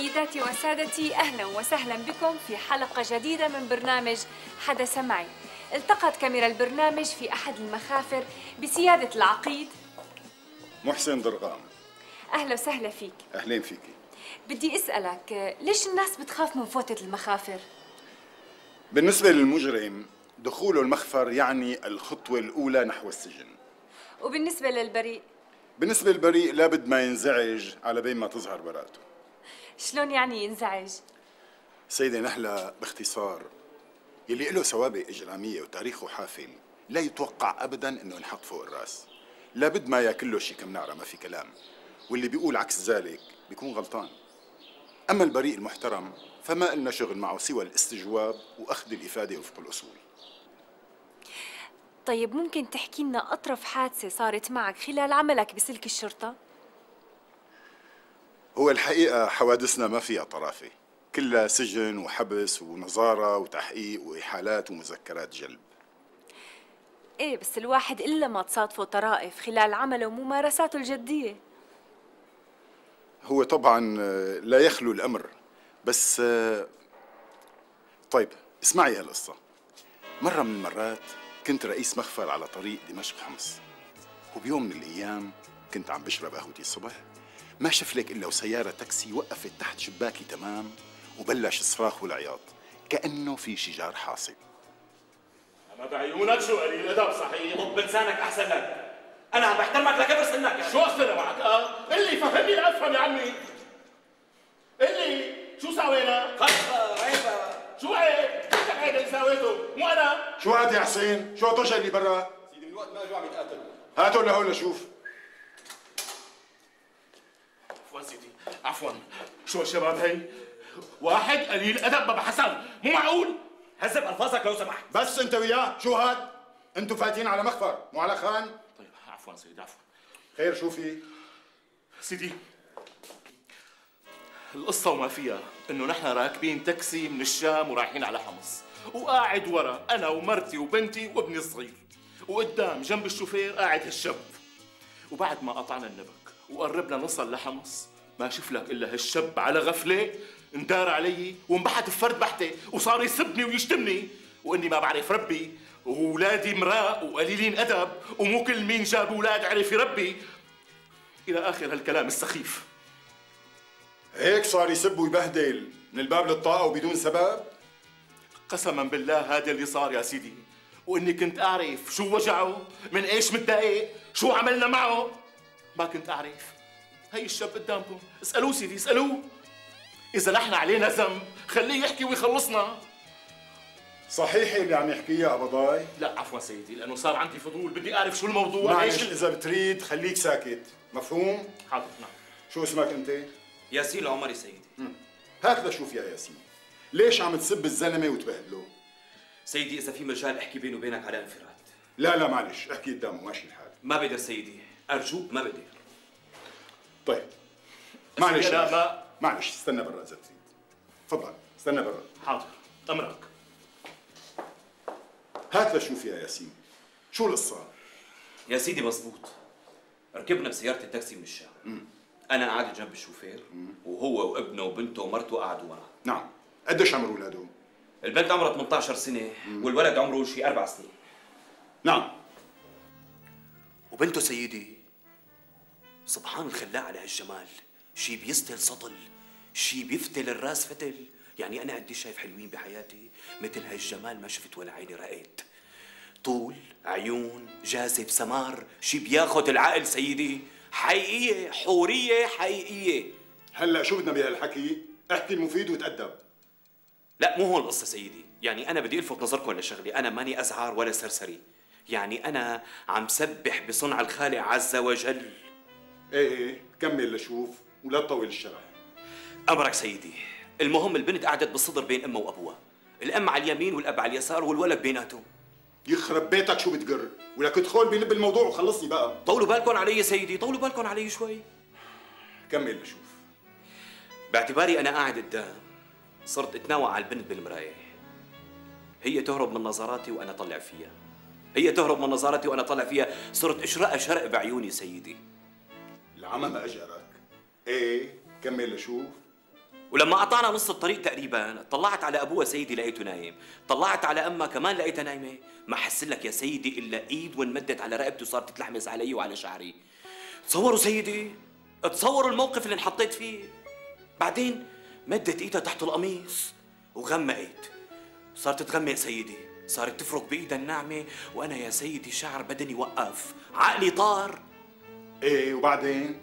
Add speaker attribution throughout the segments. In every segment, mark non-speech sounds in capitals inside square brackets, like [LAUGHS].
Speaker 1: سيداتي وسادتي أهلا وسهلا بكم في حلقة جديدة من برنامج حدث معي. التقت كاميرا البرنامج في أحد المخافر بسيادة العقيد.
Speaker 2: محسن درغام.
Speaker 1: أهلا وسهلا فيك.
Speaker 2: أهلين فيكي
Speaker 1: بدي أسألك ليش الناس بتخاف من فوتة المخافر؟
Speaker 2: بالنسبة للمجرم دخوله المخفر يعني الخطوة الأولى نحو السجن.
Speaker 1: وبالنسبة للبريء؟
Speaker 2: بالنسبة للبريء لابد ما ينزعج على بين ما تظهر براءته.
Speaker 1: شلون يعني ينزعج؟
Speaker 2: سيدة نحلة باختصار يلي له سوابق إجرامية وتاريخه حافل لا يتوقع أبدا أنه ينحط فوق الرأس لابد ما ياكل له شي كم نعرة ما في كلام واللي بيقول عكس ذلك بيكون غلطان أما البريء المحترم فما لنا شغل معه سوى الاستجواب وأخذ الإفادة وفق الأصول
Speaker 1: طيب ممكن تحكي لنا أطرف حادثة صارت معك خلال عملك بسلك الشرطة؟
Speaker 2: هو الحقيقة حوادثنا ما فيها طرافة. كلها سجن وحبس ونظارة وتحقيق وإحالات ومذكرات جلب.
Speaker 1: إيه بس الواحد إلا ما تصادفه طرائف خلال عمله وممارساته الجدية.
Speaker 2: هو طبعا آه، لا يخلو الأمر. بس آه، طيب اسمعي هالقصة. مرة من المرات كنت رئيس مخفر على طريق دمشق حمص وبيوم من الأيام كنت عم بشرب قهوتي الصبح. ما شف لك إلا وسيارة تاكسي وقفت تحت شباكي تمام وبلش الصراخ والعياط كأنه في شجار حاصل.
Speaker 3: ما بعيونك شو قليل ادب صحيح.
Speaker 4: طب بلسانك أحسن لك. أنا عم بحترمك لكبر سنك يعني.
Speaker 3: شو اصلنا معك؟ آه. اللي فهمني لافهم يا عمي اللي شو سوينا
Speaker 4: خلص عيب
Speaker 3: شو عيب؟ انت عيب اللي سويته مو أنا؟
Speaker 2: شو هاد يا حسين؟ شو هالطوشة اللي برا؟
Speaker 4: سيدي من وقت ما اجوا عم يتقاتلوا
Speaker 2: هاتوا لهون لشوف.
Speaker 3: عفوا سيدي عفوا. شو الشباب هي؟ واحد قليل أدب بابا حسن. مو معقول؟
Speaker 4: هذب ألفاظك لو سمحت.
Speaker 2: بس أنت وياه. شو هاد؟ أنتوا فايتين على مخفر مو على خان؟
Speaker 3: طيب عفوا سيدي عفوا.
Speaker 2: خير شو في؟
Speaker 3: سيدي القصة وما فيها إنه نحن راكبين تاكسي من الشام ورايحين على حمص. وقاعد ورا أنا ومرتي وبنتي وابني الصغير. وقدام جنب الشوفير قاعد هالشاب. وبعد ما قطعنا النبك وقربنا نوصل لحمص ما شف لك إلا هالشاب على غفلة اندار علي وانبحت بفرد بحتة وصار يسبني ويشتمني وإني ما بعرف ربي. واولادي مراء وقليلين أدب ومو كل مين جاب أولاد عرف يربي. إلى آخر هالكلام السخيف.
Speaker 2: هيك صار يسب ويبهدل من الباب للطاقة وبدون سبب؟
Speaker 3: قسما بالله هذا اللي صار يا سيدي. وإني كنت أعرف شو وجعه من إيش متضايق شو عملنا معه. ما كنت أعرف. هي الشاب قدامكم. اسألوه سيدي اسألوه. إذا نحن علينا ذنب خليه يحكي ويخلصنا.
Speaker 2: صحيح اللي عم يحكيه قبضاي؟
Speaker 3: لا عفوا سيدي لأنه صار عندي فضول بدي أعرف شو الموضوع
Speaker 2: معلش إذا بتريد خليك ساكت. مفهوم؟
Speaker 3: حاضر نعم.
Speaker 2: شو اسمك أنت؟
Speaker 4: ياسين العمري سيدي.
Speaker 2: هات لشوف يا ياسين ليش عم تسب الزلمة وتبهدله؟
Speaker 4: سيدي إذا في مجال أحكي بيني وبينك على انفراد.
Speaker 2: لا لا معلش احكي قدامه ماشي الحال.
Speaker 4: ما بقدر سيدي أرجوك ما بقدر.
Speaker 2: طيب. معلش.
Speaker 3: ما-
Speaker 2: معلش استنى برا إذا بتريد تفضل استنى برا.
Speaker 3: حاضر. امرك
Speaker 2: هات لشوف يا ياسين. شو القصة؟
Speaker 4: يا سيدي مزبوط ركبنا بسيارة التاكسي من الشام أنا قاعد جنب الشوفير وهو وابنه وبنته ومرته قعدوا ورا
Speaker 2: نعم. قديش عمر أولاده؟
Speaker 4: البنت عمرها 18 سنة والولد عمره شي أربع سنين.
Speaker 2: نعم.
Speaker 5: وبنته سيدي سبحان الخلاق على هالجمال. شي بيستل سطل شي بيفتل الراس فتل. يعني أنا قديش شايف حلوين بحياتي مثل هالجمال ما شفت ولا عيني رأيت. طول عيون جاذب سمار شي بياخد العقل سيدي. حقيقية حورية حقيقية.
Speaker 2: هلا شو بدنا بهالحكي؟ احكي المفيد وتأدب.
Speaker 5: لا مو هون القصة سيدي. يعني أنا بدي ألفت نظركم لشغلة. أنا ماني أزعار ولا سرسري. يعني أنا عم سبح بصنع الخالق عز وجل.
Speaker 2: إيه إيه كمل لشوف ولا تطول الشرح.
Speaker 5: أمرك سيدي المهم البنت قعدت بالصدر بين أمها وأبوها الأم على اليمين والأب على اليسار والولد بيناتهم.
Speaker 2: يخرب بيتك شو بتقر؟ ولك تدخل بلب الموضوع وخلصني بقى.
Speaker 5: طولوا بالكم علي سيدي طولوا بالكم علي شوي.
Speaker 2: كمل لشوف.
Speaker 5: باعتباري أنا قاعد قدام صرت اتناوى على البنت بالمراية. هي تهرب من نظراتي وأنا طلع فيها. هي تهرب من نظراتي وأنا طلع فيها. صرت أشرقها شرق بعيوني سيدي.
Speaker 2: ما أجرك. إيه كمل لشوف.
Speaker 5: ولما قطعنا نص الطريق تقريبا طلعت على أبوها سيدي لقيته نايم. طلعت على أمها كمان لقيتها نايمة. ما حس لك يا سيدي إلا إيد وانمدت على رقبتي وصارت تتلحمس علي وعلى شعري. تصوروا سيدي تصوروا الموقف اللي انحطيت فيه. بعدين مدت إيدها تحت القميص وغمقت. صارت تغمق سيدي. صارت تفرك بإيدها الناعمة. وأنا يا سيدي شعر بدني وقف. عقلي طار.
Speaker 2: إيه وبعدين؟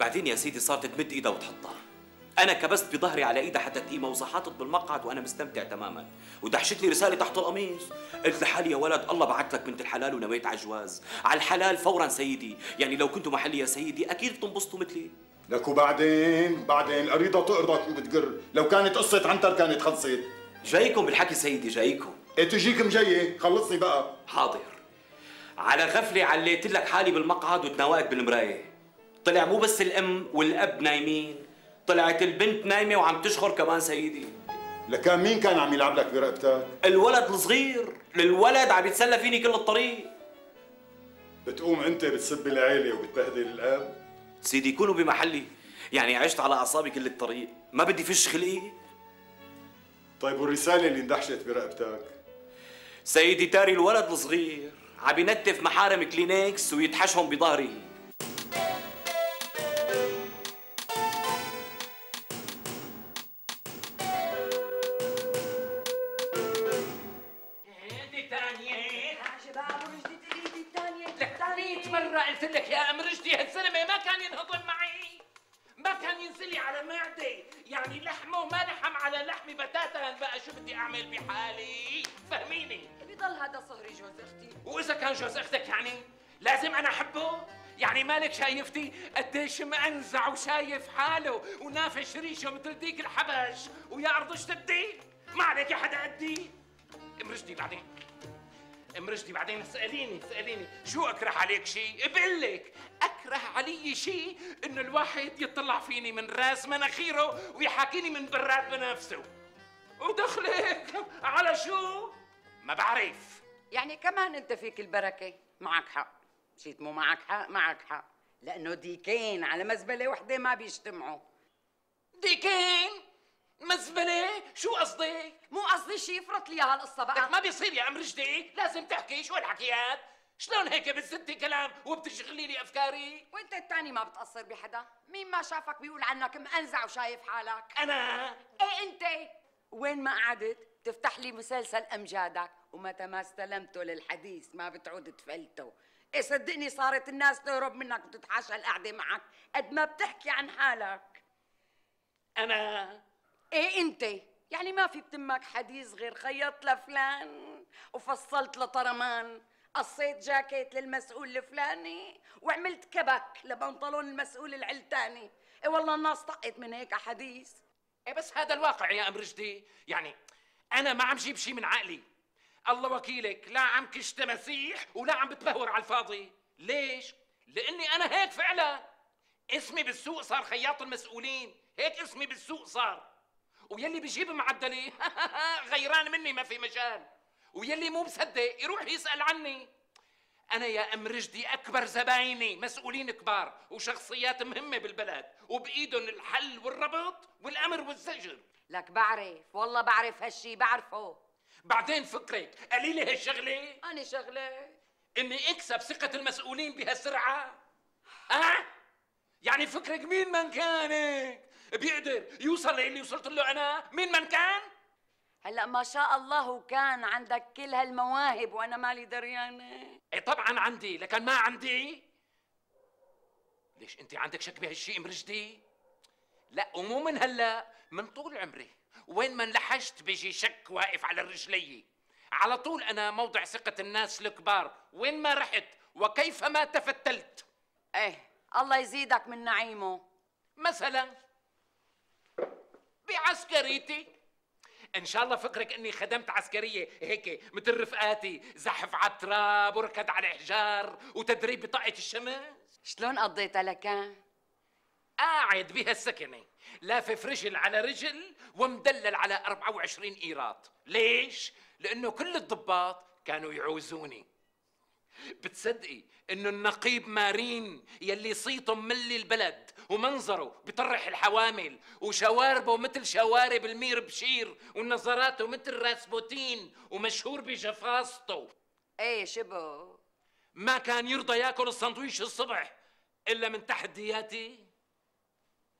Speaker 5: بعدين يا سيدي صارت تمد إيدها وتحطها. أنا كبست بظهري على إيدها حتى تقيمها وصحطت بالمقعد وأنا مستمتع تماما. ودحشت لي رسالة تحت القميص. قلت لحالي يا ولد الله بعت لك بنت الحلال ونويت على الجواز على الحلال فورا سيدي. يعني لو كنتوا محلي يا سيدي أكيد بتنبسطوا مثلي.
Speaker 2: لك وبعدين؟ بعدين القريضة تقرضك بتقر لو كانت قصة عنتر كانت خلصت.
Speaker 5: جايكم بالحكي سيدي جايكم.
Speaker 2: إيه تجيك مجية خلصني بقى.
Speaker 5: حاضر. على غفلة عليت لك حالي بالمقعد وتناوقت بالمراية. طلع مو بس الأم والأب نايمين طلعت البنت نايمة وعم تشخر كمان سيدي.
Speaker 2: لكان مين كان عم يلعب لك برقبتك؟
Speaker 5: الولد الصغير الولد عم يتسلى فيني كل الطريق.
Speaker 2: بتقوم انت بتسب العيلة وبتبهدل الأب؟
Speaker 5: سيدي كونوا بمحلي. يعني عشت على أعصابي كل الطريق. ما بدي فش خلقي.
Speaker 2: طيب والرسالة اللي اندحشت برقبتك؟
Speaker 5: سيدي تاري الولد الصغير. عم ينتف محارم كلينكس ويتحشهم بظهري.
Speaker 6: هذه ثانية
Speaker 1: شباب رشدي الايد الثانية
Speaker 6: لك 100 مرة قلت لك يا ام هالزلمة ما كان ينهضم معي ما كان على يعني لحمه ما لحم على لحمي بتاتا بقى شو بدي أعمل بحالي؟ فهميني
Speaker 1: بضل هذا صهري جوز أختي؟
Speaker 6: وإذا كان جوز أختك يعني لازم أنا أحبه؟ يعني مالك شايفتي قديش مأنزع وشايف حاله ونافش ريشه مثل ديك الحبش ويا ارض اشتدي ما عليك حدا قدي ام رشدي بعدين. ام رشدي بعدين. اساليني اساليني شو أكره عليك شيء بقول لك. أكره علي شيء انه الواحد يطلع فيني من راس مناخيره ويحاكيني من برات بنفسه. ودخلك. على شو؟ ما بعرف.
Speaker 7: يعني كمان انت فيك البركة. معك حق. مشيت مو معك حق معك حق. لأنه ديكين على مزبلة وحدة ما بيجتمعوا.
Speaker 6: ديكين؟ مزبلة؟ شو قصدك؟
Speaker 7: مو قصدي شي افرط لي اياها القصة
Speaker 6: لك
Speaker 7: بقى
Speaker 6: ما بيصير يا ام رشدي. لازم تحكي. شو الحكيات؟ شلون هيك بتزتي كلام وبتشغلي لي أفكاري؟
Speaker 7: وانت التاني ما بتقصر بحدا. مين ما شافك بيقول عنك مأنزع وشايف حالك.
Speaker 6: أنا؟
Speaker 7: إيه أنت؟ وين ما قعدت؟ تفتح لي مسلسل أمجادك؟ ومتى ما استلمته للحديث ما بتعود تفلته. إيه صدقني صارت الناس تهرب منك وتتحاشى القعدة معك؟ قد ما بتحكي عن حالك.
Speaker 6: أنا
Speaker 7: إيه أنت؟ يعني ما في بتمك حديث غير خيطت لفلان وفصلت لطرمان. قصيت جاكيت للمسؤول الفلاني وعملت كبك لبنطلون المسؤول العلتاني إيه والله الناس طقت من هيك حديث.
Speaker 6: إيه بس هذا الواقع يا ام رشدي يعني أنا ما عم جيب شيء من عقلي. الله وكيلك لا عم كش تماسيح ولا عم بتبهور على الفاضي. ليش؟ لأني أنا هيك فعلا. اسمي بالسوق صار خياط المسؤولين. هيك اسمي بالسوق صار. ويلي بيجيب معدلي [LAUGHS] غيران مني ما في مجال. ويلي مو مصدق يروح يسأل عني. أنا يا أم رشدي أكبر زبايني مسؤولين كبار وشخصيات مهمة بالبلد. وبإيدهم الحل والربط والأمر والزجر.
Speaker 7: لك بعرف والله بعرف هالشي بعرفه.
Speaker 6: بعدين فكرك قليلة هالشغلة
Speaker 7: أنا شغلة.
Speaker 6: إني أكسب ثقة المسؤولين بهالسرعة؟ أه؟ يعني فكرك مين من كانك؟ بيقدر يوصل للي وصلت له أنا؟ مين من كان؟
Speaker 7: هلأ ما شاء الله وكان عندك كل هالمواهب وأنا مالي دريانة.
Speaker 6: إيه طبعا عندي لكن ما عندي. ليش أنت عندك شك بهالشيء ام رشدي لا ومو من هلأ. من طول عمري وين ما انلحشت بيجي شك واقف على الرجلي على طول أنا موضع ثقة الناس الكبار. وين ما رحت وكيفما تفتلت.
Speaker 7: إيه الله يزيدك من نعيمه.
Speaker 6: مثلا بعسكريتي. إن شاء الله فكرك إني خدمت عسكرية هيك مثل رفقاتي. زحف على التراب وركض على احجار وتدريب بطاقة الشمس.
Speaker 7: شلون قضيتها لكان
Speaker 6: قاعد بهالسكنه لافف رجل على رجل ومدلل على 24 ايراد ليش؟ لأنه كل الضباط كانوا يعوزوني. بتصدقي إنه النقيب مارين يلي صيته ملي البلد ومنظره بطرح الحوامل وشواربه مثل شوارب المير بشير ونظراته مثل راسبوتين ومشهور بجفاصته.
Speaker 7: إيه شبه
Speaker 6: ما كان يرضى ياكل السندويش الصبح إلا من تحت دياتي.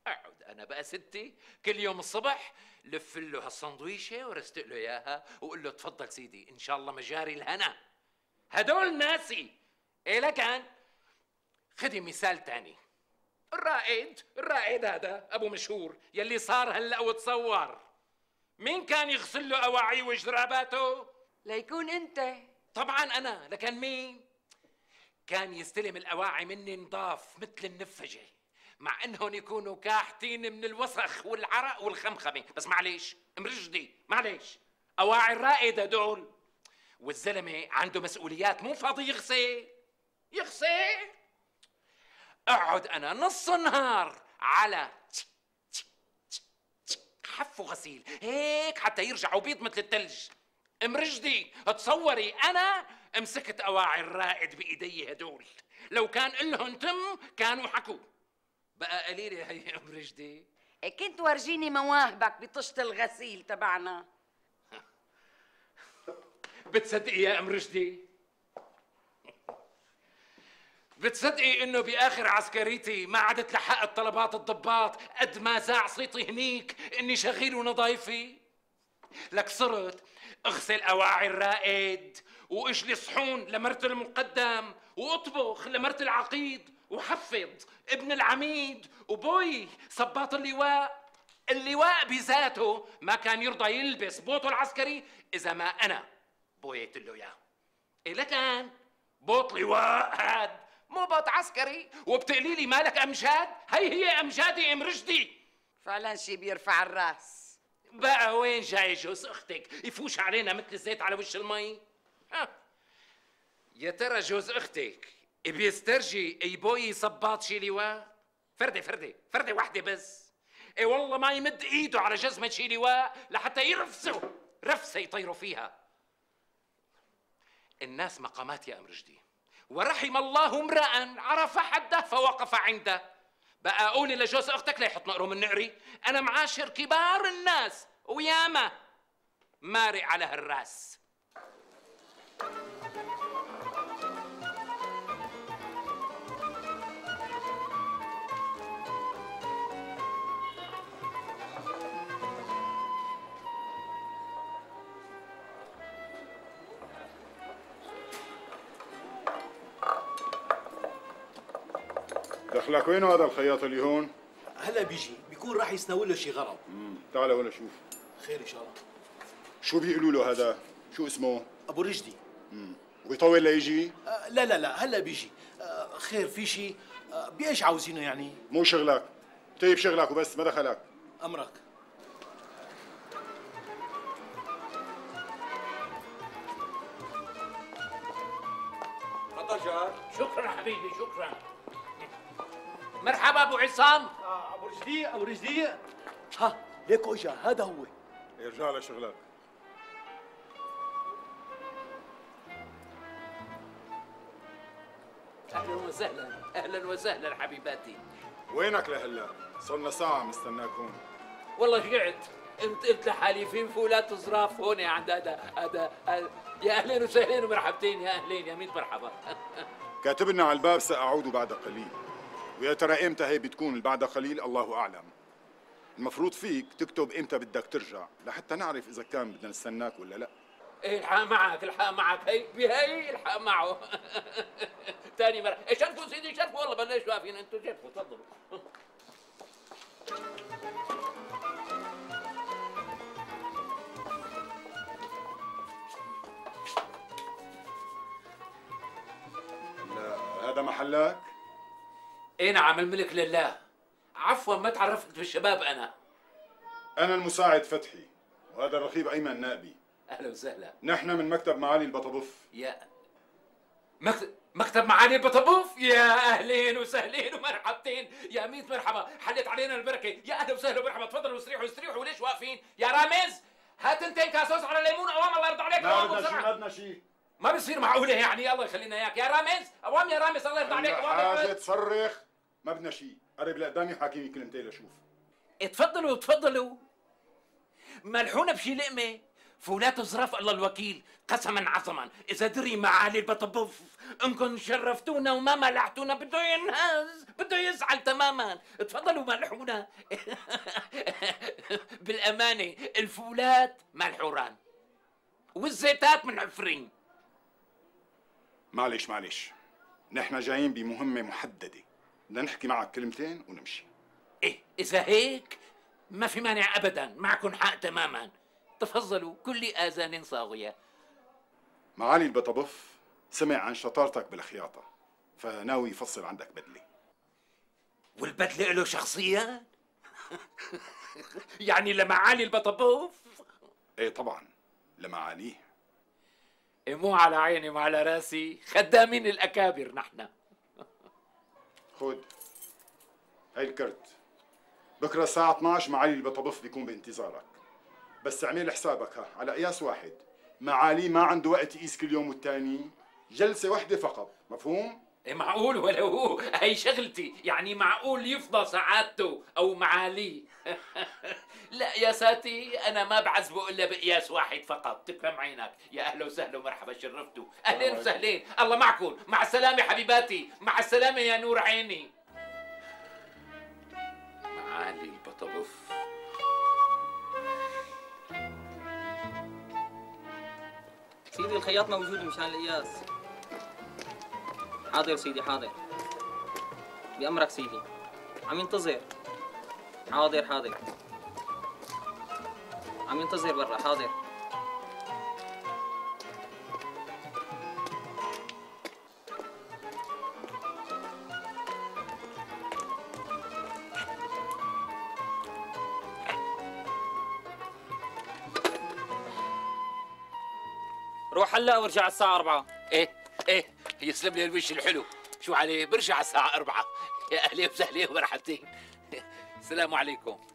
Speaker 6: اقعد أنا بقى ستي كل يوم الصبح لف له هالسندويشة ورستق له إياها وقول له تفضل سيدي إن شاء الله مجاري الهنا. هدول ناسي. إيه لكن خدي مثال تاني. الرائد الرائد هذا أبو مشهور يلي صار هلأ وتصور. مين كان يغسل له اواعيه وجراباته؟
Speaker 7: ليكون أنت.
Speaker 6: طبعا أنا لكن مين؟ كان يستلم الأواعي مني نضاف مثل النفجة. مع انهم يكونوا كاحتين من الوسخ والعرق والخمخمة. بس معليش مرجدي معليش. أواعي الرائد هدول والزلمة عنده مسؤوليات مو فاضي يغسل يغسل اقعد أنا نص النهار على حف وغسيل. هيك حتى يرجعوا بيض مثل الثلج مرجدي تصوري أنا مسكت أواعي الرائد بايدي هدول. لو كان لهم تم كانوا حكوا. بقى قليله هي أم رجدي
Speaker 7: إيه كنت ورجيني مواهبك بطشت الغسيل تبعنا.
Speaker 6: بتصدقي يا أم رشدي؟ بتصدقي إنه بآخر عسكريتي ما عدت لحقت طلبات الضباط قد ما زاع صيتي هنيك إني شغيل ونظايفي؟ لك صرت أغسل أواعي الرائد واجلي صحون لمرت المقدم وأطبخ لمرت العقيد وحفظ ابن العميد وبوي صباط اللواء. اللواء بذاته ما كان يرضى يلبس بوطه العسكري إذا ما أنا بويت له إياه. إيه لكن بوط لواء هاد مو بوط عسكري. وبتقلي لي مالك أمجاد؟ هي هي امجادي إم رشدي.
Speaker 7: فعلا شي بيرفع الراس.
Speaker 6: بقى وين جاي جوز أختك؟ يفوش علينا مثل الزيت على وش المي؟ ها. يا ترى جوز أختك بيسترجي يبوي صباط شي لواء. فردة فردة فردة واحدة بس. إي والله ما يمد إيده على جزمة شي لواء لحتى يرفسوا رفسة يطيروا فيها. الناس مقامات يا ام رشدي ورحم الله امرأ عرف حده فوقف عنده. بقى قولي لجوز أختك ليحط نقره من نقري أنا معاشر كبار الناس وياما مارق على هالرأس.
Speaker 2: دخلك وينه هذا الخياط اللي هون؟
Speaker 8: هلا بيجي بيكون راح يسناول له شي غرض.
Speaker 2: تعال ولا شوف.
Speaker 8: خير إن شاء الله.
Speaker 2: شو بيقولوا له هذا؟ شو اسمه؟
Speaker 8: أبو رشدي.
Speaker 2: ويطول ليجي؟
Speaker 8: آه لا لا لا هلا بيجي. آه خير في شي؟ آه بإيش عاوزينه يعني؟
Speaker 2: مو شغلك. طيب شغلك وبس ما دخلك.
Speaker 6: أمرك. شكرا حبيبي شكرا. مرحبا أبو عصام.
Speaker 8: آه أبو رشدي أبو رشدي. ها ليك إجا هذا هو.
Speaker 2: ارجع لشغلك
Speaker 6: أهلا وسهلا أهلا وسهلا حبيباتي.
Speaker 2: وينك لهلا؟ صرنا ساعة مستناك هون
Speaker 6: والله قعدت قمت قلت لحالي في انفولات زراف هون عند هذا هذا يا اهلين وسهلين ومرحبتين يا أهلين يا ميت مرحبا؟ [LAUGHS]
Speaker 2: كاتبنا على الباب سأعود بعد قليل. ويا ترى إمتى هي بتكون؟ بعد قليل الله أعلم. المفروض فيك تكتب إمتى بدك ترجع لحتى نعرف إذا كان بدنا نستناك ولا لا.
Speaker 6: إيه الحق معك الحق معك. هي بهي الحق معه. [LAUGHS] تاني مرة. إيه شرفوا سيدي شرفوا. والله بلاش واقفين. أنتوا شرفوا تفضلوا.
Speaker 2: هذا محلك؟
Speaker 6: إيه نعم الملك لله. عفوا ما تعرفت بالشباب أنا.
Speaker 2: أنا المساعد فتحي وهذا الرقيب أيمن نائبي.
Speaker 6: أهلا وسهلا.
Speaker 2: نحن من مكتب معالي البطبف
Speaker 6: يا مكتب مكتب معالي البطبوف؟ يا أهلين وسهلين ومرحبتين. يا ميت مرحبا حلت علينا البركة. يا أهلا وسهلا ومرحبا. تفضلوا استريحوا استريحوا. ليش واقفين؟ يا رامز هات انتين كاسوس على ليمون أوام الله يرضى عليك.
Speaker 2: ما بدنا شيء. ما بدنا شيء
Speaker 6: ما بصير معقولة يعني؟ الله يخلينا إياك. يا رامز أوام يا رامز الله يرضى عليك. أوام
Speaker 2: حاجة تصرخ. ما بدنا شيء. قرب لقدامي حاكيني كلمتين لشوف
Speaker 6: اتفضلوا اتفضلوا. ملحونة بشي لقمة؟ فولات زرف الله الوكيل قسما عظما. إذا دري معالي البطبوف انكم شرفتونا وما ملحتونا. بده ينهز بده يزعل تماما. اتفضلوا ملحونا [LAUGHS] بالأمانة الفولات ملحوران. والزيتات من عفرين
Speaker 2: معلش معلش. نحن جايين بمهمة محددة. بدنا نحكي معك كلمتين ونمشي.
Speaker 6: إيه إذا هيك ما في مانع ابدا معكم حق تماما. تفضلوا كل آذان صاغية.
Speaker 2: معالي البطبف سمع عن شطارتك بالخياطة فناوي يفصل عندك بدلة.
Speaker 6: والبدلة له شخصيا [LAUGHS] يعني لمعالي البطبوف
Speaker 2: إيه طبعا لمعاليه.
Speaker 6: إيه مو على عيني وعلى راسي خدامين الأكابر نحن.
Speaker 2: خد هاي الكرت. بكرة الساعة 12 معالي البطبف بيكون بانتظارك. بس اعمل حسابك ها على قياس واحد. معالي ما عنده وقت يقيس كل يوم والتاني. جلسة واحدة فقط مفهوم؟
Speaker 6: إيه معقول ولا هو؟ هي شغلتي. يعني معقول يفضى سعادته أو معاليه. [LAUGHS] لا يا ساتي أنا ما بعذبه إلا بقياس واحد فقط. تفهم عينك يا أهلا وسهلا ومرحبا شرفتوا. اهلين وسهلين. الله معكم. مع السلامة حبيباتي. مع السلامة يا نور عيني. معالي البطبف
Speaker 9: سيدي الخياط موجود مشان القياس حاضر سيدي حاضر. بأمرك سيدي. عم ينتظر. حاضر حاضر. عم ينتظر برا حاضر. روح هلا وارجع الساعة 4
Speaker 6: إيه إيه يسلم لي الوش الحلو. شو عليه؟ برجع الساعة أربعة. يا أهلين وسهلين ومرحبتين. [LAUGHS] السلام عليكم.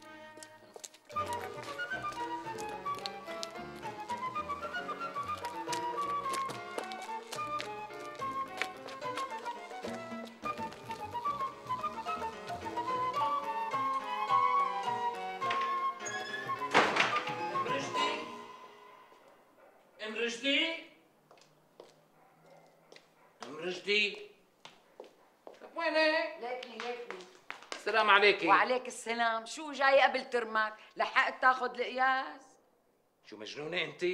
Speaker 6: عليكم
Speaker 7: وعليك السلام. شو جاي قبل ترمك لحقت تاخذ القياس
Speaker 6: شو مجنونة أنت؟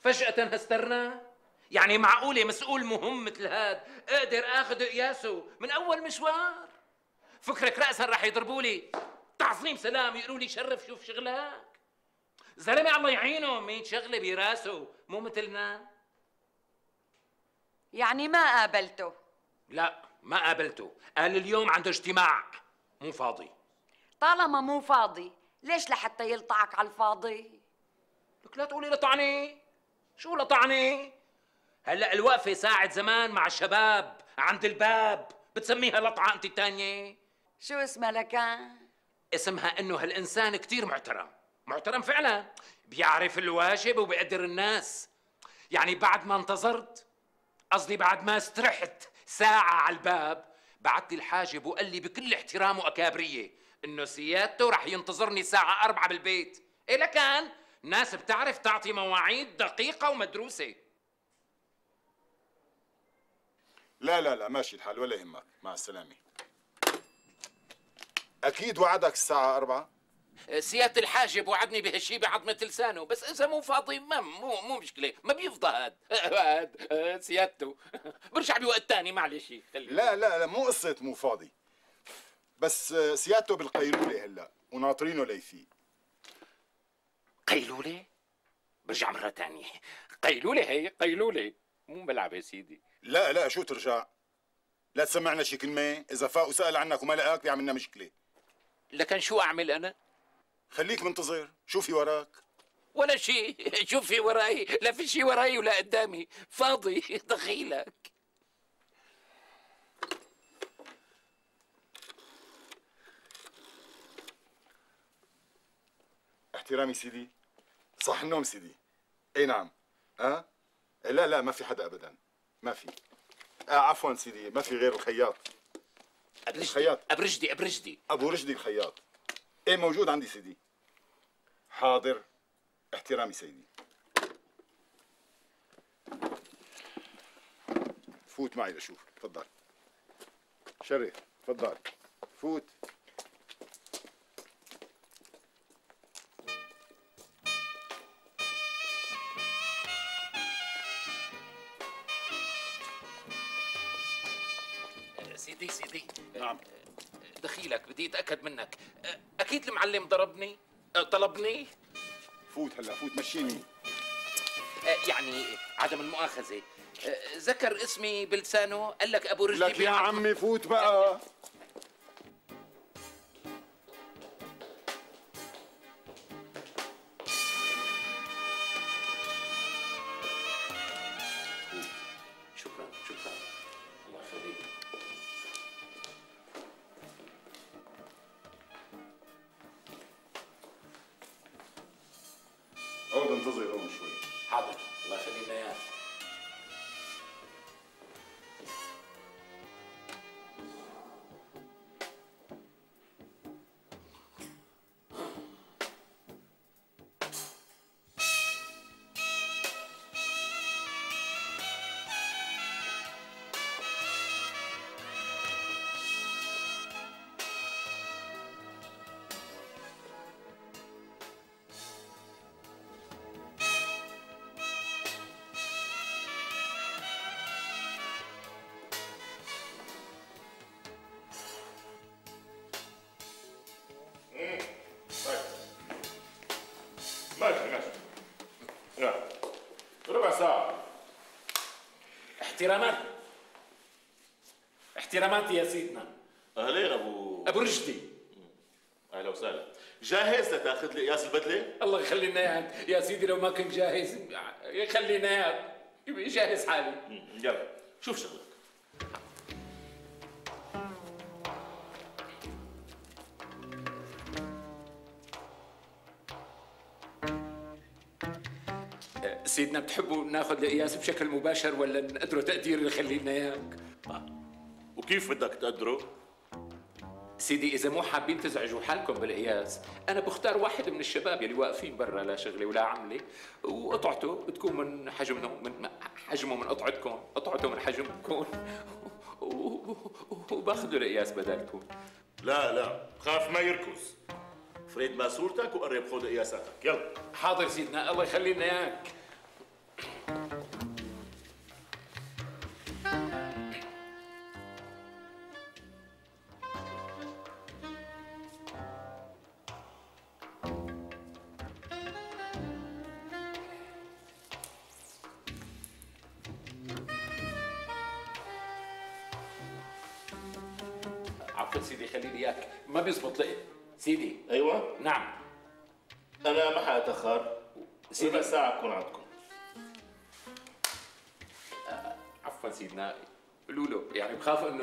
Speaker 6: فجأة هسترنا؟ يعني معقولة مسؤول مهم مثل هاد؟ أقدر آخذ قياسه من أول مشوار؟ فكرك رأسا رح يضربوا لي تعظيم سلام يقولوا لي شرف شوف شغلك زلمة الله يعينه ميت شغلة براسه. مو مثلنا.
Speaker 7: يعني ما قابلته؟
Speaker 6: لا ما قابلته. قال اليوم عنده اجتماع. مو فاضي.
Speaker 7: طالما مو فاضي ليش لحتى يلطعك على الفاضي؟
Speaker 6: لك لا تقولي لطعني. شو لطعني؟ هلأ الوقفة ساعة زمان مع الشباب عند الباب بتسميها لطعة أنت التانية.
Speaker 7: شو اسمها لكان
Speaker 6: اسمها إنه هالإنسان كتير محترم. محترم فعلا. بيعرف الواجب وبيقدر الناس. يعني بعد ما انتظرت قصدي بعد ما استرحت ساعة على الباب بعت لي الحاجب وقال لي بكل احترام وأكابرية إنه سيادته رح ينتظرني الساعة 4 بالبيت. إيه لكان؟ ناس بتعرف تعطي مواعيد دقيقة ومدروسة.
Speaker 2: لا لا لا ماشي الحال ولا يهمك. مع السلامة. أكيد وعدك الساعة أربعة؟
Speaker 6: سيادة الحاجب وعدني بهالشي بعظمه لسانه بس إذا مو فاضي ما مو مو مشكلة. ما بيفضى هاد هاد آه، سيادته. [LAUGHS] برجع بوقت ثاني معلش.
Speaker 2: لا لا لا مو قصة مو فاضي. بس آه، سيادته بالقيلولة هلأ وناطرينه ليفيق
Speaker 6: قيلولة؟ برجع مرة ثانية قيلولة هي قيلولة. مو ملعب يا سيدي.
Speaker 2: لا لا شو ترجع؟ لا تسمعنا شي كلمة؟ إذا فاق وسأل عنك وما لقاك بيعملنا مشكلة.
Speaker 6: لكن شو أعمل أنا؟
Speaker 2: خليك منتظر شو في وراك.
Speaker 6: ولا شيء شوف في وراي لا في شيء وراي ولا قدامي. فاضي [LAUGHS] دخيلك.
Speaker 2: احترامي سيدي. صح النوم سيدي. أي نعم. ها؟ لا لا ما في حدا ابدا. ما في. آه عفوا سيدي ما في غير الخياط. الخياط.
Speaker 6: أبرجدي أبرجدي.
Speaker 2: أبو رشدي الخياط. إيه موجود عندي سيدي حاضر. احترامي سيدي. فوت معي لشوف. تفضل. شرف تفضل. فوت.
Speaker 6: سيدي سيدي
Speaker 2: نعم.
Speaker 6: دخيلك بدي أتأكد منك. أكيد المعلم ضربني أه، طلبني.
Speaker 2: فوت هلا فوت مشيني.
Speaker 6: أه، يعني عدم المؤاخذة. أه، ذكر اسمي بلسانه قال لك أبو رجلي
Speaker 2: لك يا عمي فوت بقى. انتظر هون شوي
Speaker 6: حاضر الله احترامات. احترامات يا سيدنا.
Speaker 3: اهلين ابو
Speaker 6: أبو رشدي.
Speaker 3: أهلا وسهلا. جاهز لتأخذ لي قياس البدلة؟
Speaker 6: الله يخلينا إياك. يا سيدي لو ما كنت جاهز يخلينا إياك. جاهز حالي.
Speaker 3: يلا. شوف شغلك.
Speaker 6: بتحبوا ناخذ القياس بشكل مباشر ولا نقدره تقدير يخلينا إياك؟
Speaker 3: وكيف بدك تقدره؟
Speaker 6: سيدي إذا مو حابين تزعجوا حالكم بالقياس أنا بختار واحد من الشباب يلي واقفين برا لا شغلة ولا عملة وقطعته بتكون من حجمه من حجمه من قطعتكم قطعته من حجمكم. [LAUGHS] وباخذوا القياس بدلكم
Speaker 3: لا لا خاف ما يركز. فريد ماسورتك وقرب خذ قياساتك يلا.
Speaker 6: حاضر سيدنا الله يخلينا إياك.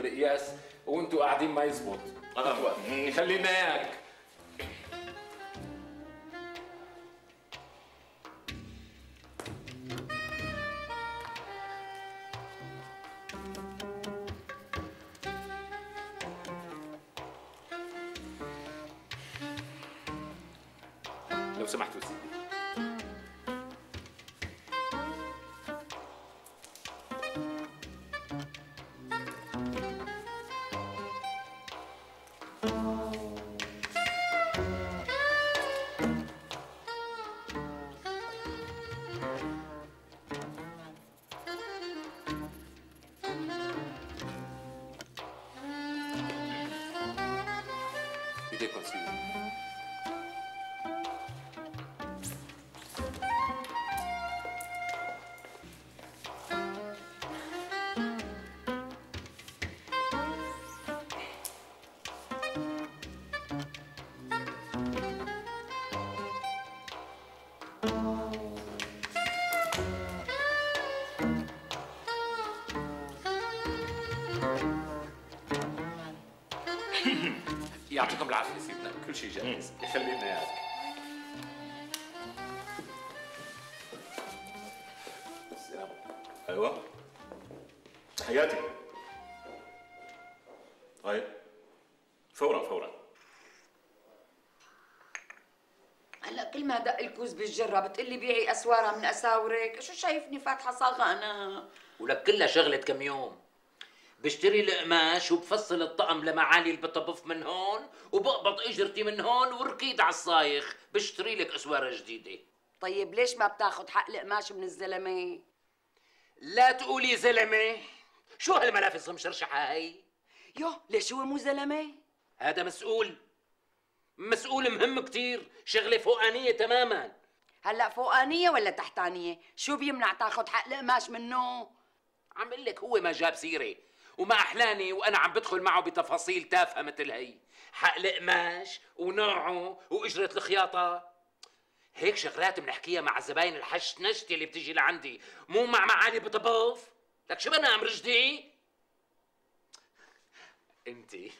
Speaker 6: القياس وانتوا قاعدين ما يزبط
Speaker 3: آه.
Speaker 6: يعطيكم العافيه سيدنا كل شيء جاهز يخلينا اياك السلام
Speaker 3: أيوه حياتي طيب فورا فورا
Speaker 7: هلا كل ما دق الكوز بالجرة بتقلي بيعي أسوارها من أساورك. شو شايفني فاتحة صاغه أنا
Speaker 6: ولك كلها شغلة كم يوم. بشتري القماش وبفصل الطقم لمعالي البطبف من هون وبقبض اجرتي من هون وركيد على الصايخ. بشتري لك أسوارة جديدة.
Speaker 7: طيب ليش ما بتاخد حق القماش من الزلمة؟
Speaker 6: لا تقولي زلمة. شو هالملافظ المشرشحه هي؟
Speaker 7: يو ليش هو مو زلمة؟
Speaker 6: هذا مسؤول. مسؤول مهم كتير. شغلة فوقانية تماما.
Speaker 7: هلأ فوقانية ولا تحتانية؟ شو بيمنع تاخد حق القماش منه؟
Speaker 6: عم لك هو ما جاب سيرة. وما أحلاني وأنا عم بدخل معه بتفاصيل تافهة مثل هي. حق القماش ونوعه وإجرة الخياطة. هيك شغلات بنحكيها مع زباين الحش نشتي اللي بتيجي لعندي. مو مع معالي بطبوف؟ لك شو بدنا ام رشدي انتي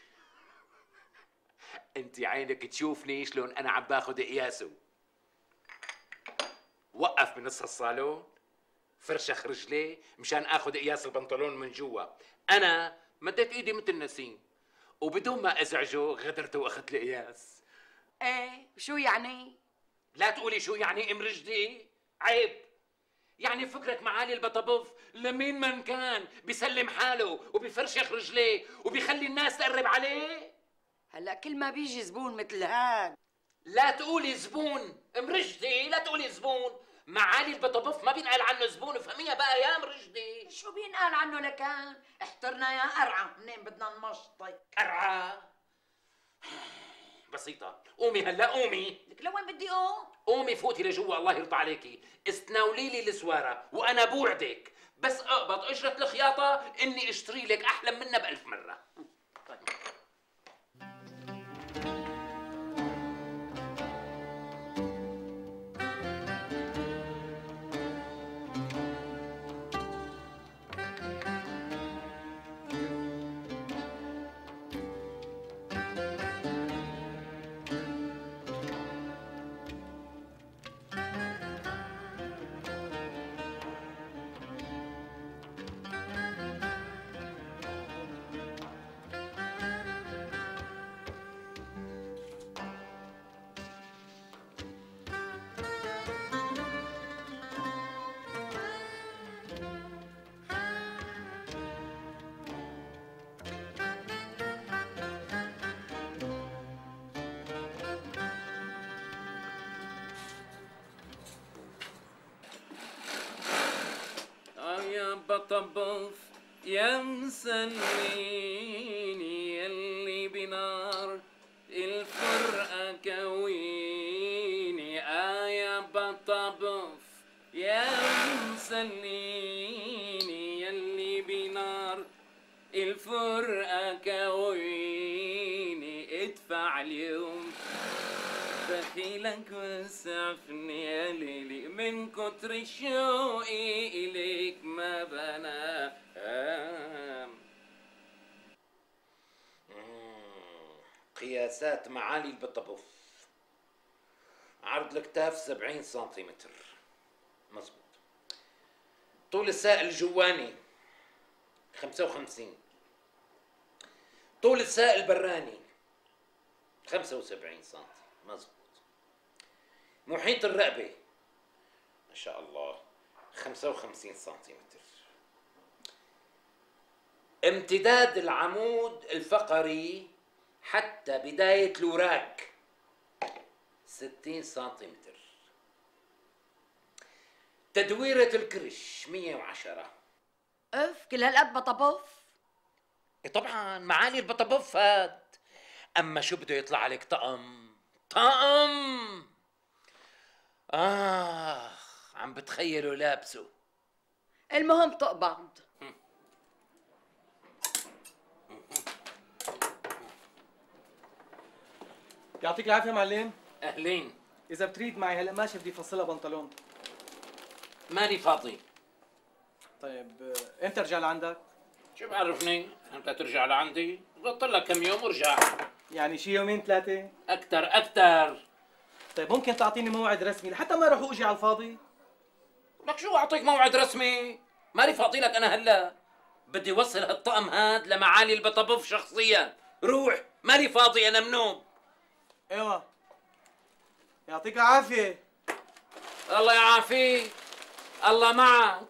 Speaker 6: انتي عينك تشوفني شلون أنا عم باخذ قياسه وقف بنص الصالون. فرشخ رجليه مشان آخذ قياس البنطلون من جوا. أنا مديت إيدي مثل نسيم وبدون ما أزعجه غدرت وأخذت القياس
Speaker 7: إيه شو يعني؟
Speaker 6: لا تقولي شو يعني إم رجدي عيب. يعني فكرك معالي البطبوف لمين من كان بيسلم حاله وبيفرشخ رجليه وبيخلي الناس تقرب عليه؟
Speaker 7: هلا كل ما بيجي زبون مثل هاد.
Speaker 6: لا تقولي زبون إم رجدي لا تقولي زبون. معالي البطبوف ما بينقال عنه زبون افهميها بقى يا ام رجدي
Speaker 7: شو بينقال عنه لكان؟ احترنا يا قرعه منين بدنا نمشطك
Speaker 6: قرعه بسيطة. قومي هلا قومي.
Speaker 7: لك لوين بدي أقوم؟
Speaker 6: قومي فوتي لجوا الله يرضى عليكي استناولي لي السوارة وأنا بوعدك. بس أقبض إجرة الخياطة إني أشتري لك أحلى منها بألف مرة.
Speaker 9: يا مسليني يلي بنار الفرقة كويني يا بطبوف يا مسليني يلي بنار الفرقة كويني. ادفع اليوم بخيلك وسعفني يا ليلي من كتر شوقي إليك ما بنام
Speaker 6: قياسات معالي البطبوف عرض الكتاف 70 سنتيمتر. مظبوط طول الساق الجواني 55 طول الساق البراني 75 سم مظبوط محيط الرقبة. ما شاء الله 55 سنتيمتر. امتداد العمود الفقري حتى بداية الوراك. 60 سنتيمتر. تدويرة الكرش 110
Speaker 7: اف كل هالقد بطبوف؟
Speaker 6: إيه طبعا معالي البطبوف هاد أما شو بده يطلع عليك؟ طقم. طقم! آخ عم بتخيله لابسه.
Speaker 7: المهم تقبض.
Speaker 10: يعطيك العافية معلم.
Speaker 6: أهلين.
Speaker 10: إذا بتريد معي هلأ ماشي بدي أفصلها بنطلون.
Speaker 6: ماني فاضي.
Speaker 10: طيب إمتى أرجع لعندك؟
Speaker 6: شو بعرفني؟ أنت ترجع لعندي. بطل لك كم يوم وارجع.
Speaker 10: يعني شي يومين ثلاثة؟
Speaker 6: أكتر أكتر.
Speaker 10: طيب ممكن تعطيني موعد رسمي لحتى ما أروح واجي على الفاضي؟
Speaker 6: لك شو أعطيك موعد رسمي؟ مالي فاضي لك أنا هلأ. بدي وصل هالطقم هاد لمعالي البطبوف شخصيا. روح مالي فاضي أنا منوم.
Speaker 10: أيوه. يعطيك العافية.
Speaker 6: الله يعافيك. الله معك.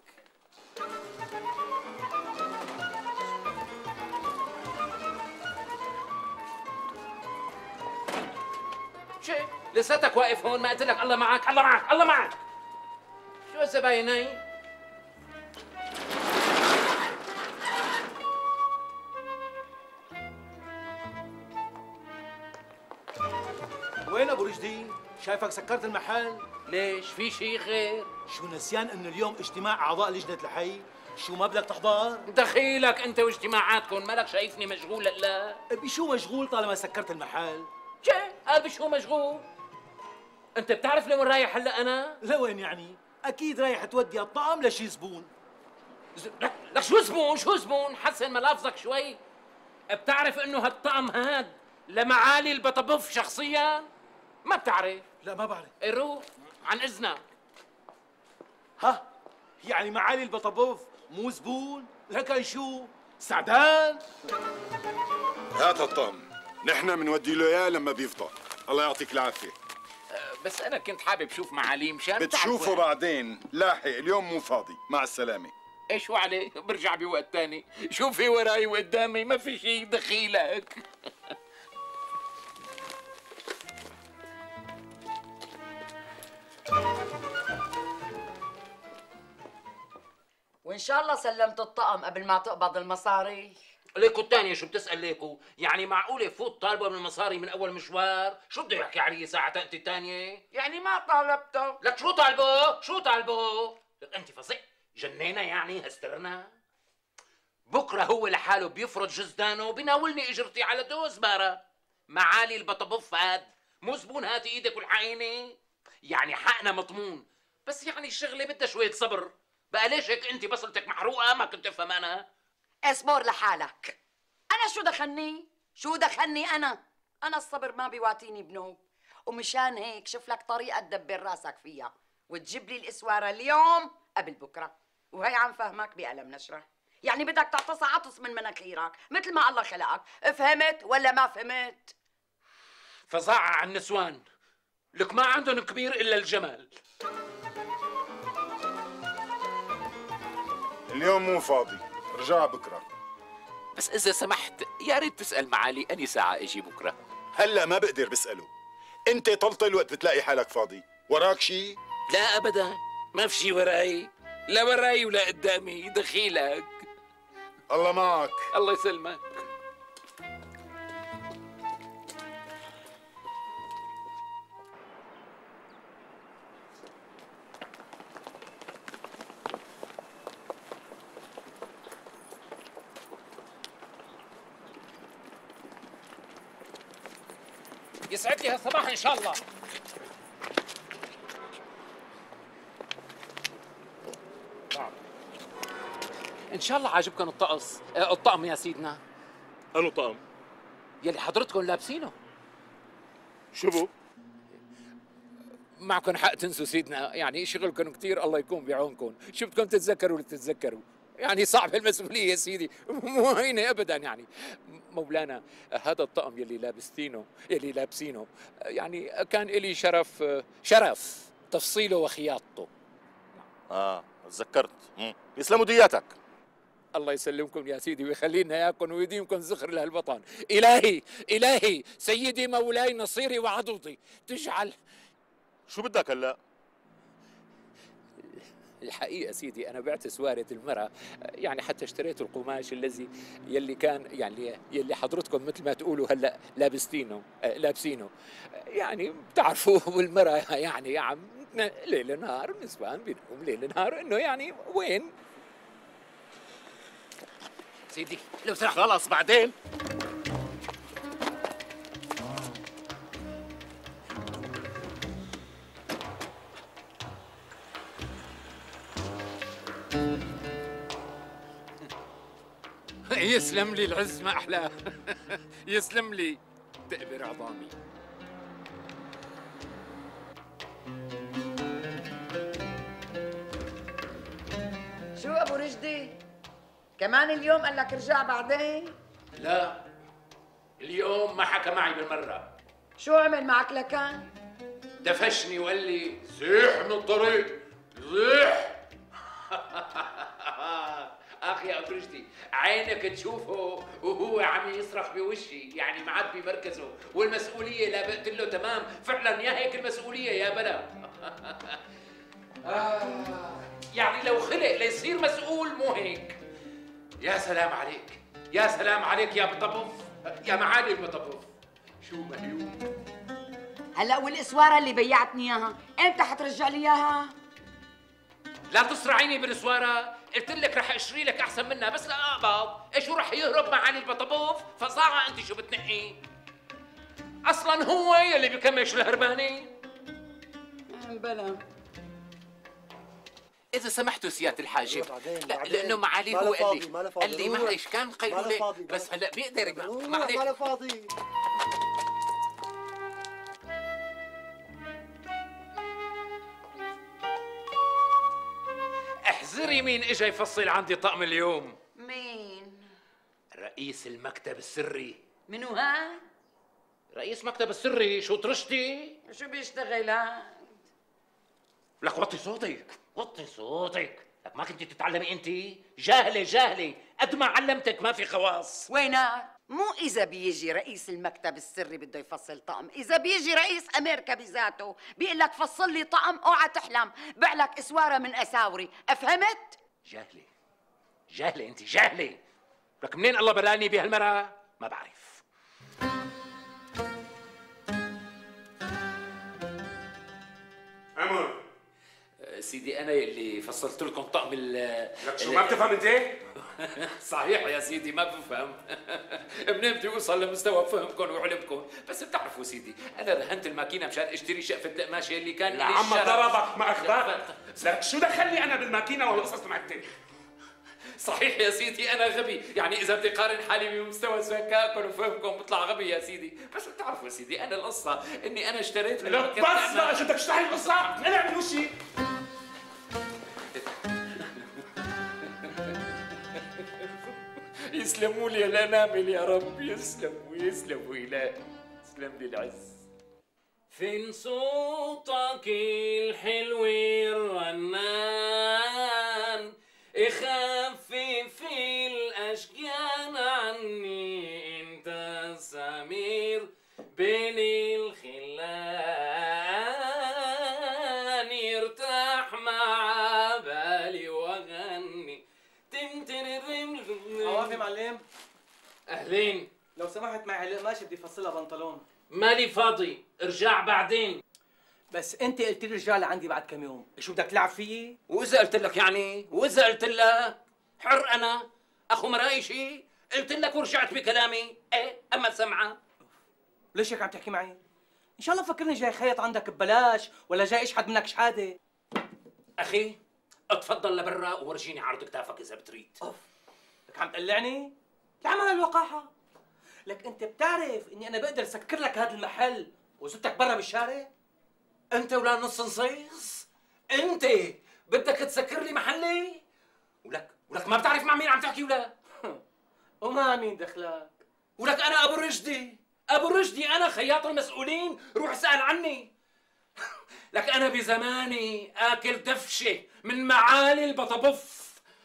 Speaker 6: لساتك واقف هون ما قلت لك الله معك. الله معك. الله معك. شو الزباين هاي
Speaker 8: شايفك سكرت المحل؟
Speaker 6: ليش في شيء خير
Speaker 8: شو نسيان إنه اليوم اجتماع أعضاء لجنة الحي؟ شو ما بدك تحضر؟
Speaker 6: دخيلك أنت واجتماعاتكم مالك شايفني مشغول لا
Speaker 8: بشو مشغول طالما سكرت المحل؟
Speaker 6: قال بشو مشغول أنت بتعرف لوين رايح هلأ أنا
Speaker 8: لوين يعني؟ أكيد رايح تودي الطعم لشي زبون
Speaker 6: ز- لك لك شو زبون شو زبون حسن ملافظك شوي بتعرف إنه هالطقم هاد لمعالي البطبوف شخصيا ما بتعرف؟
Speaker 8: لا ما بعرف.
Speaker 6: روح عن إذنك.
Speaker 8: ها يعني معالي البطبوف مو زبون؟ لكن شو؟ سعدان؟
Speaker 2: هات الطقم نحن بنودي له إياه لما بيفضى الله يعطيك العافية.
Speaker 6: بس أنا كنت حابب شوف معاليه مشان
Speaker 2: بتشوفه بعدين. لاحق اليوم مو فاضي. مع السلامة.
Speaker 6: إيش وعليه [LAUGHS] برجع بوقت تاني. شوفي وراي وقدامي ما في شيء دخيلك. [LAUGHS]
Speaker 7: وإن شاء الله سلمت الطقم قبل ما تقبض المصاري
Speaker 6: ليكو الثانية شو بتسأل ليكو؟ يعني معقولة فوت طالبة من المصاري من أول مشوار؟ شو بده يحكي علي ساعة أنت الثانية؟
Speaker 7: يعني ما طالبته
Speaker 6: لك شو طالبه؟ شو طالبه؟ لك أنت فظيع جنينا يعني هسترنا؟ بكرة هو لحاله بيفرض جزدانه وبيناولني إجرتي على دوز بارة معالي البطبوف هاد مو زبون هاتي إيدك والحقيني يعني حقنا مضمون بس يعني الشغلة بدها شوية صبر بقى ليش هيك أنت بصلتك محروقة؟ ما كنت أفهم أنا؟
Speaker 7: اصبر لحالك؟ أنا شو دخلني؟ شو دخلني أنا؟ أنا الصبر ما بيواتيني بنوب. ومشان هيك شوف لك طريقة تدبر راسك فيها. وتجيب لي الإسوارة اليوم قبل بكرة. وهي عم فهمك بقلم نشرة. يعني بدك تعطس عطس من مناخيرك مثل ما الله خلقك. فهمت ولا ما فهمت؟
Speaker 6: فظاعة على النسوان. لك ما عندهم كبير إلا الجمال
Speaker 2: اليوم مو فاضي. رجع بكرة.
Speaker 6: بس إذا سمحت يا ريت تسأل معالي أني ساعة إجي بكرة.
Speaker 2: هلأ ما بقدر بسأله. أنت طلطل وقت بتلاقي حالك فاضي. وراك شي؟
Speaker 6: لا أبدا. ما في شي وراي. لا وراي ولا قدامي. دخيلك.
Speaker 2: الله معك.
Speaker 6: الله يسلمك. هالصباح إن شاء الله. إن شاء الله عاجبكم الطقس. آه، الطقم يا سيدنا.
Speaker 3: أنو طقم؟
Speaker 6: يلي حضرتكم لابسينه.
Speaker 3: شو بو؟
Speaker 6: معكم حق تنسوا سيدنا يعني شغلكم كثير الله يكون بعونكم. شو بدكم تتذكروا؟ اللي تتذكروا. يعني صعب المسؤولية يا سيدي. [LAUGHS] مو هينة أبدا يعني؟ مولانا هذا الطقم يلي لابستينه يلي لابسينه يعني كان إلي شرف شرف تفصيله وخياطته.
Speaker 3: آه تذكرت. يسلموا دياتك.
Speaker 6: الله يسلمكم يا سيدي ويخلينا إياكم ويديمكم زخر لهالوطن. إلهي إلهي سيدي مولاي نصيري وعضدي تجعل.
Speaker 3: شو بدك هلا؟
Speaker 6: الحقيقة سيدي أنا بعت سوارة المرأة يعني حتى اشتريت القماش الذي يلي كان يعني يلي حضرتكم مثل ما تقولوا هلأ لابستينه لابسينه. يعني بتعرفوا [LAUGHS] والمرأة يعني يا عم ليل نهار نسوان بينهم ليل نهار إنه يعني وين؟ سيدي لو سمحت
Speaker 3: خلص بعدين.
Speaker 6: يسلم لي العز ما أحلاه [LAUGHS] يسلم لي. تقبر عظامي.
Speaker 7: شو أبو رشدي؟ كمان اليوم قال لك ارجع بعدين؟
Speaker 6: لا. اليوم ما حكى معي بالمرة.
Speaker 7: شو عمل معك لكان؟
Speaker 6: دفشني وقال لي زيح من الطريق زيح. [LAUGHS] اخ يا ابو رشدي عينك تشوفه وهو عم يصرخ بوشي يعني معبي مركزه والمسؤولية لا بقت له تمام؟ فعلا يا هيك المسؤولية يا بلا. آه [LAUGHS] يعني لو خلق ليصير مسؤول مو هيك. يا سلام عليك يا سلام عليك يا بطبف يا معالي المطبف شو مليون
Speaker 7: هلا والإسوارة اللي بيعتني إياها؟ إمتى حترجع لي إياها؟
Speaker 6: لا تصرعيني بالسوارة قلت لك رح اشتري لك أحسن منها بس لا أقبض. إيش رح يهرب معاني البطبوف؟ فصاعة أنت شو بتنقي؟ أصلا هو يلي بكمش الهرباني
Speaker 7: بلا.
Speaker 6: إذا سمحتوا سيادة الحاجب لا
Speaker 11: ما له
Speaker 6: هو قال
Speaker 11: فاضي، ما له
Speaker 6: لي
Speaker 11: فاضي.
Speaker 6: قال لي. معلش كان قيلولة بس هلأ بيقدر معلش.
Speaker 11: ما له فاضي؟
Speaker 6: احذري مين اجى يفصل عندي طقم اليوم؟
Speaker 7: مين؟
Speaker 6: رئيس المكتب السري.
Speaker 7: منو ها؟
Speaker 6: رئيس مكتب السري شو ترشتي
Speaker 7: شو بيشتغل ها؟
Speaker 6: لك وطي صوتك وطي صوتك. لك ما كنت تتعلمي انت جاهلة جاهلة. قد ما علمتك ما في خواص.
Speaker 7: وينك؟ مو إذا بيجي رئيس المكتب السري بده يفصل طقم إذا بيجي رئيس أمريكا بذاته بيقول لك فصل لي طقم أوعى تحلم بيع لك إسوارة من أساوري أفهمت؟
Speaker 6: جاهله جاهله أنت جاهله لك منين الله بلاني بهالمرة؟ ما بعرف.
Speaker 12: عمر
Speaker 6: سيدي أنا اللي فصلت لكم طقم ال
Speaker 12: لك شو ما بتفهم أنت؟ [LAUGHS]
Speaker 6: صحيح يا سيدي ما بفهم [LAUGHS] منين بدي أوصل لمستوى فهمكم وعلمكم بس بتعرفوا سيدي أنا رهنت الماكينة مشان أشتري شقفة القماشه اللي كان
Speaker 12: لا
Speaker 6: لي
Speaker 12: عم. ضربك ما اخبرك لك شو دخلني أنا بالماكينة وهالقصص معتني
Speaker 6: صحيح يا سيدي أنا غبي يعني إذا بدي قارن حالي بمستوى ذكائكم وفهمكم بطلع غبي يا سيدي بس بتعرفوا سيدي أنا القصة إني أنا اشتريت
Speaker 12: لك بس. بقى شو بدك تشتغل القصة؟ نلعب من وشي
Speaker 6: يسلموا لي الانامل يا رب يسلموا يسلموا الهي يسلم لي العز. فين صوتك الحلو الرنان؟ يخفف الأشجان عني أنت سمير بين الخلان.
Speaker 10: معلم
Speaker 6: أهلين.
Speaker 10: لو سمحت معي هلا ماشي بدي أفصلها بنطلون.
Speaker 6: مالي فاضي ارجع بعدين.
Speaker 10: بس أنت قلت لي رجع لعندي بعد كم يوم. شو بدك تلعب فيي؟
Speaker 6: وإذا قلت لك يعني وإذا قلت لك حر أنا أخو مرايشي قلت لك ورجعت بكلامي. إيه أما سمعه
Speaker 10: ليش هيك عم تحكي معي؟ إن شاء الله فكرني جاي خيط عندك ببلاش ولا جاي اشحد منك شحاده
Speaker 6: أخي أتفضل لبرا وورجيني عرض كتافك إذا بتريد.
Speaker 10: لك عم تقلعني؟ لعمل الوقاحة. لك أنت بتعرف إني أنا بقدر سكر لك هذا المحل وزتك برا بالشارع؟
Speaker 6: أنت ولا نص نصيص. أنت بدك تسكر لي محلي؟ ولك ولك ما بتعرف مع مين عم تحكي ولا؟ [LAUGHS]
Speaker 10: وما مين دخلك.
Speaker 6: ولك أنا أبو رشدي. أبو رشدي أنا خياط المسؤولين. روح اسأل عني. [LAUGHS] لك أنا بزماني آكل دفشة من معالي البطبف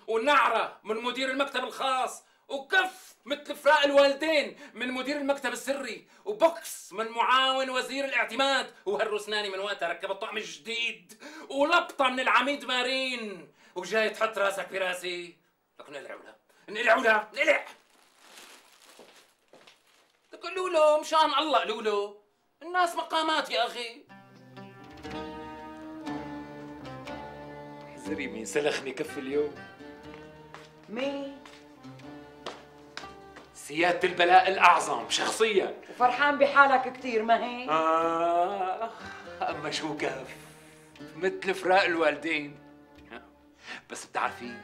Speaker 6: ونعرة من مدير المكتب الخاص وكف مثل فراق الوالدين من مدير المكتب السري وبوكس من معاون وزير الاعتماد وهالرسناني من وقتها ركب الطعم الجديد ولبطه من العميد مارين وجاي تحط راسك براسي لك نقلع ولا؟ نقلع ولا؟ نقلع! لك لولو مشان الله لولو. الناس مقامات يا أخي. احذري مين سلخني كف اليوم.
Speaker 7: مين
Speaker 6: سيادة البلاء الأعظم شخصيا.
Speaker 7: وفرحان بحالك كثير ما هيك
Speaker 6: آه أما شو كف مثل فراق الوالدين. بس بتعرفي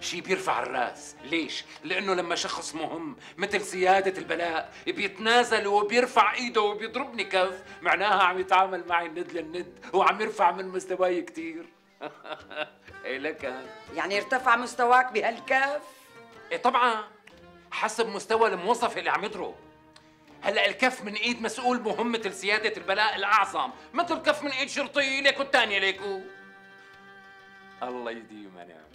Speaker 6: شي بيرفع الراس. ليش؟ لأنه لما شخص مهم مثل سيادة البلاء بيتنازل وبيرفع إيده وبيضربني كف معناها عم يتعامل معي الند للند وعم يرفع من مستواي كتير. [LAUGHS] إيه لك؟
Speaker 7: يعني ارتفع مستواك بهالكف؟
Speaker 6: إيه طبعا حسب مستوى الموظف اللي عم يضرب هلأ الكف من إيد مسؤول مهمة سيادة البلاء الأعظم. مثل كف من إيد شرطي ليكو الثانية ليكو. الله يديم نعم